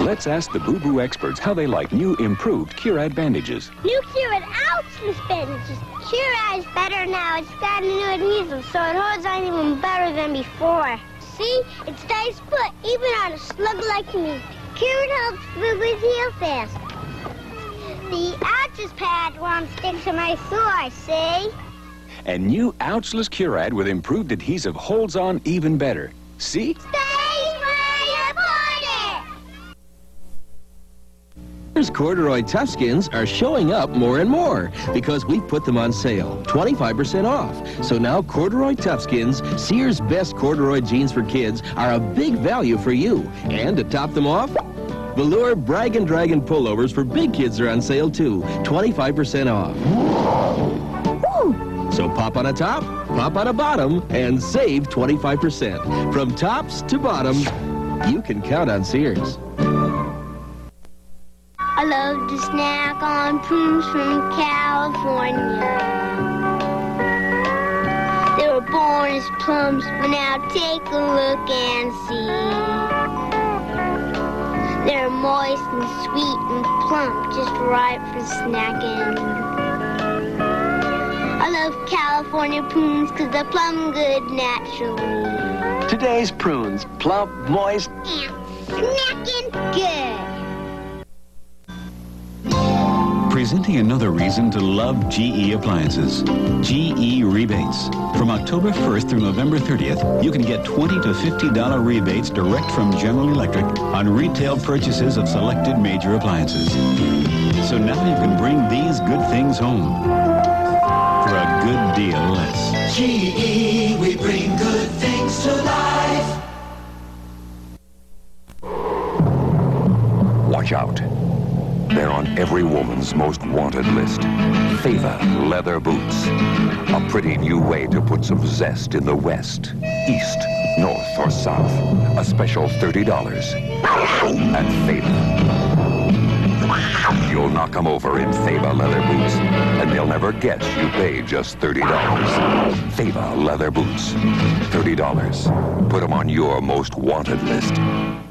Let's ask the Boo Boo experts how they like new improved Curad bandages. New Curad ouchless bandages. Curad is better now. It's got a new adhesive, so it holds on even better than before. See? It stays put, even on a slug like me. Curad helps Boo Boos heal fast. The ouchless pad won't stick to my sore, see? And new ouchless Curad with improved adhesive holds on even better. See? Stays where you put it! Sears corduroy toughskins are showing up more and more because we've put them on sale, 25% off. So now corduroy toughskins, Sears' best corduroy jeans for kids, are a big value for you. And to top them off, Velour Brag and Dragon pullovers for big kids are on sale too, 25% off. So pop on a top, pop on a bottom, and save 25%. From tops to bottom, you can count on Sears. I love to snack on prunes from California. They were born as plums, but now take a look and see. They're moist and sweet and plump, just right for snacking. I love California prunes because they're plum good naturally. Today's prunes, plump, moist, And snacking good. Presenting another reason to love GE appliances. GE rebates. From October 1st through November 30th, you can get 20 to $50 rebates direct from General Electric on retail purchases of selected major appliances. So now you can bring these good things home for a good deal less. GE, we bring good things to life. Watch out. They're on every woman's most wanted list. Fayva leather boots. A pretty new way to put some zest in the West, East, North, or South. A special $30 at Fayva. You'll knock 'em over in Fayva leather boots, and they'll never guess you paid just $30. Fayva leather boots. $30. Put 'em on your most wanted list.